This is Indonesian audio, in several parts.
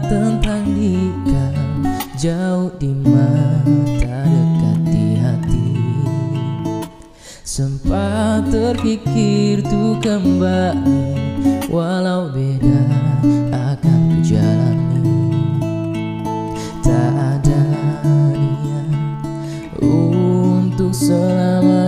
tentang dia Jauh di mata dekat di hati. Sempat terpikir tuh kembali Walau beda akan ku jalani Tak ada niat untuk selamanya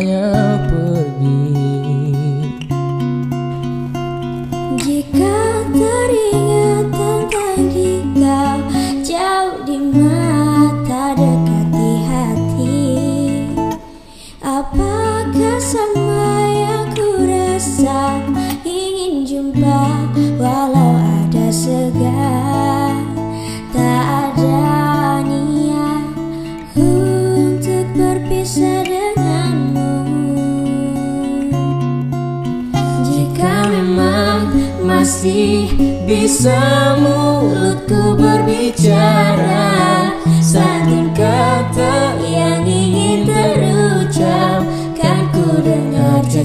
Apakah sama yang ku rasa Ingin jumpa walau ada segan Tak ada niat untuk berpisah denganmu. Jika memang masih bisa mulutku berbicara Satu kata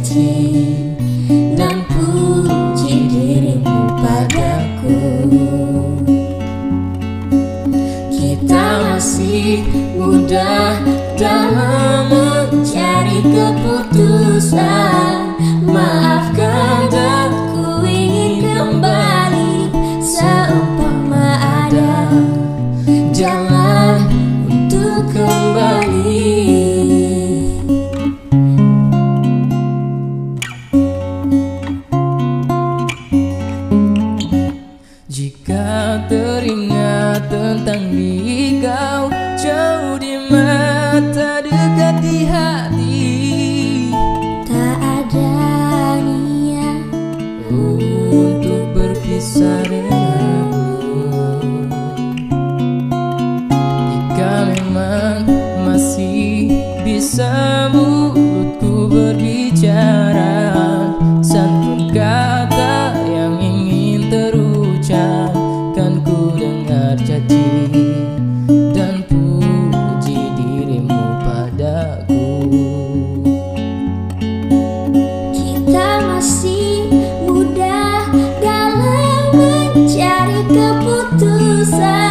caci dan puji dirimu padaku. Kita masih muda dalam mencari keputusan. Maafkan go. say